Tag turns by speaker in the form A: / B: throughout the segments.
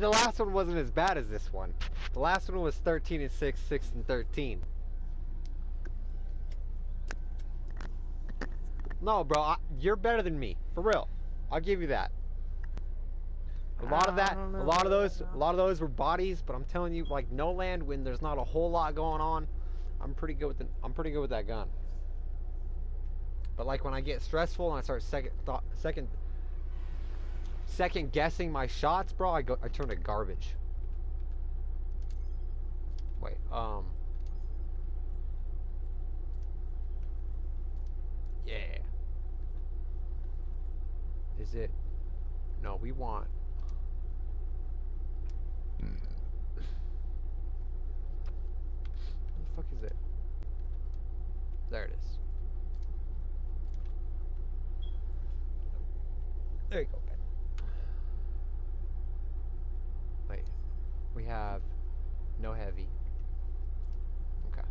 A: the last one wasn't as bad as this one. The last one was 13 and 6, 6 and 13. No, bro, I, you're better than me, for real. I'll give you that. A lot of that, a lot of those, a lot of those were bodies. But I'm telling you, like no land when there's not a whole lot going on, I'm pretty good with the, I'm pretty good with that gun. But like when I get stressful and I start second thought, second, second guessing my shots, bro, I go, I turn to garbage. Wait, um. Yeah. Is it? No, we want. What the fuck is it? There it is. There you go, Ben. Wait. We have no heavy. Okay.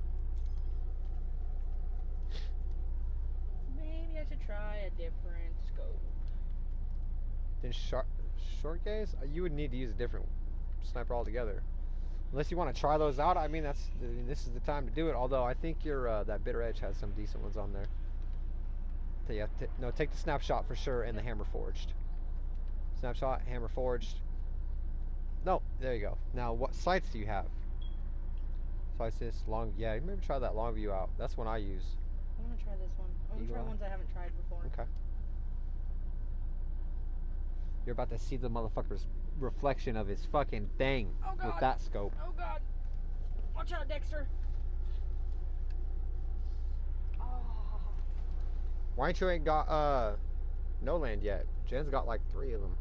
B: Maybe I should try a different scope.
A: Then short short gaze, uh, you would need to use a different sniper altogether. Unless you want to try those out, I mean that's I mean, this is the time to do it. Although I think your uh, that bitter edge has some decent ones on there. So yeah, no, take the snapshot for sure and the hammer forged. Snapshot, hammer forged. No, there you go. Now what sights do you have? Sights this long, yeah. Maybe try that long view out. That's one I use.
B: I'm gonna try this one. I'm gonna
A: Eagle
B: try
A: eye?
B: ones I haven't tried before.
A: Okay. You're about to see the motherfucker's reflection of his fucking thing
B: Oh
A: with that scope.
B: Oh god! Watch out, Dexter! Oh.
A: Why ain't you ain't got uh no land yet? Jen's got like three of them.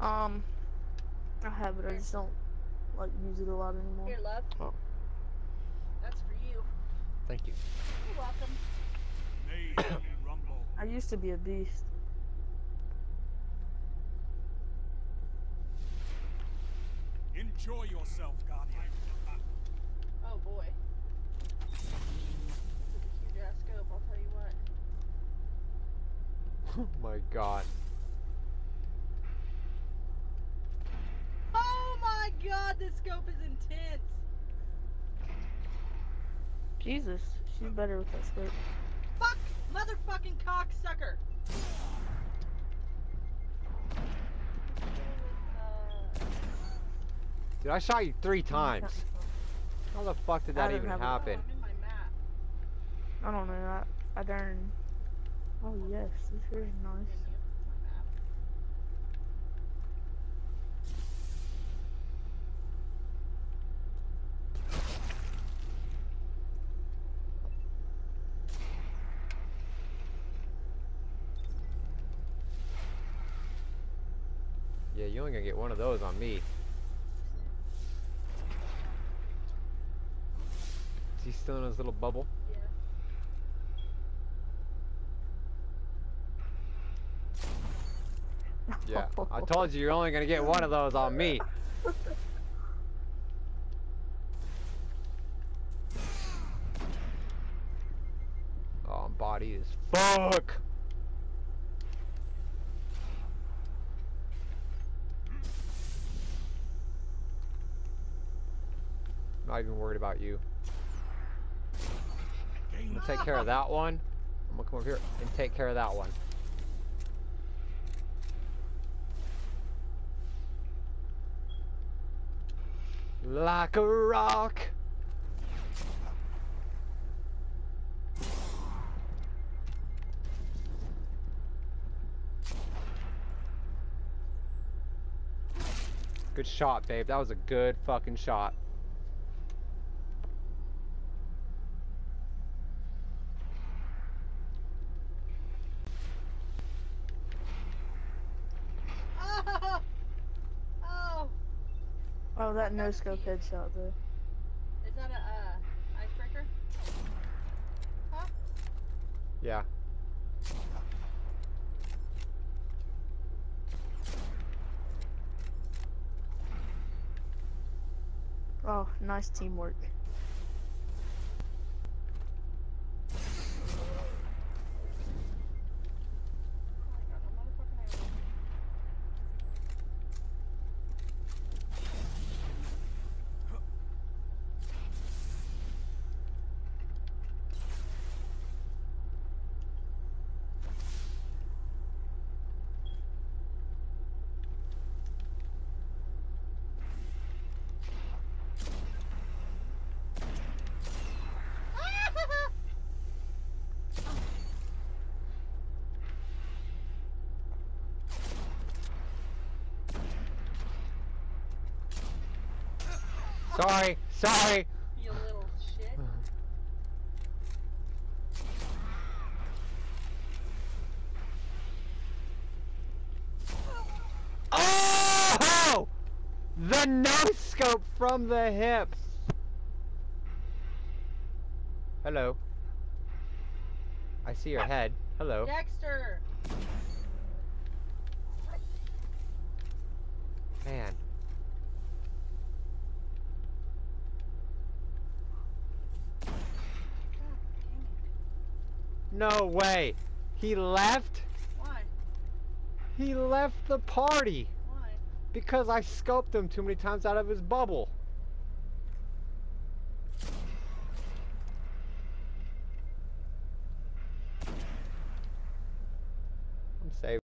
C: Um, I have it. I just don't like use it a lot anymore.
B: Here, love.
A: Oh.
B: That's for you.
A: Thank you.
B: You're welcome.
D: Neigh and.
C: I used to be a beast.
D: Enjoy yourself, Guardian.
B: Oh boy. This is a huge ass scope, I'll tell you what.
A: Oh my god.
B: Oh my god, this scope is intense!
C: Jesus, she's better with that scope.
B: Fuck! Motherfucking cocksucker!
A: Dude, I shot you three times. How the fuck did that even happen?
B: I'm in my map.
C: I don't know. I, I darn. Oh yes, this here is nice.
A: Yeah, you only gonna get one of those on me. Is he still in his little bubble?
B: Yeah.
A: Yeah. I told you you're only gonna get one of those on me. Oh, I'm body is fuck. Not even worried about you. I'm gonna take care of that one. I'm gonna come over here and take care of that one. Like a rock. Good shot, babe. That was a good fucking shot.
B: Oh! Oh!
C: Oh, that no scope headshot though.
B: Is that a uh, icebreaker? Huh?
A: Yeah.
C: Oh, nice teamwork.
A: Sorry, sorry.
B: You little shit.
A: Oh! The no scope from the hip. Hello. I see your head. Hello.
B: Dexter!
A: Man.
B: God dang it.
A: No way. He left?
B: Why?
A: He left the party
B: Why?
A: because I scoped him too many times out of his bubble. I'm safe.